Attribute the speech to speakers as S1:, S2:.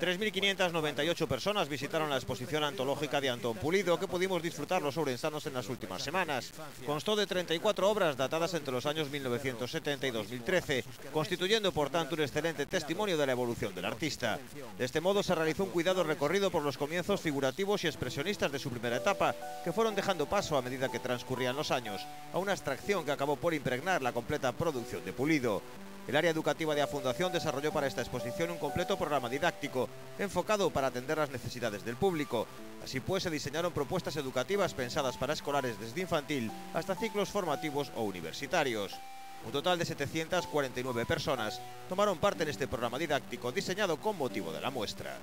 S1: 3.598 personas visitaron la exposición antológica de Antón Pulido, que pudimos disfrutar los ourensanos en las últimas semanas. Constó de 34 obras datadas entre los años 1970 y 2013, constituyendo por tanto un excelente testimonio de la evolución del artista. De este modo se realizó un cuidado recorrido por los comienzos figurativos y expresionistas de su primera etapa, que fueron dejando paso a medida que transcurrían los años, a una abstracción que acabó por impregnar la completa producción de Pulido. El área educativa de la Fundación desarrolló para esta exposición un completo programa didáctico, enfocado para atender las necesidades del público. Así pues, se diseñaron propuestas educativas pensadas para escolares desde infantil hasta ciclos formativos o universitarios. Un total de 749 personas tomaron parte en este programa didáctico diseñado con motivo de la muestra.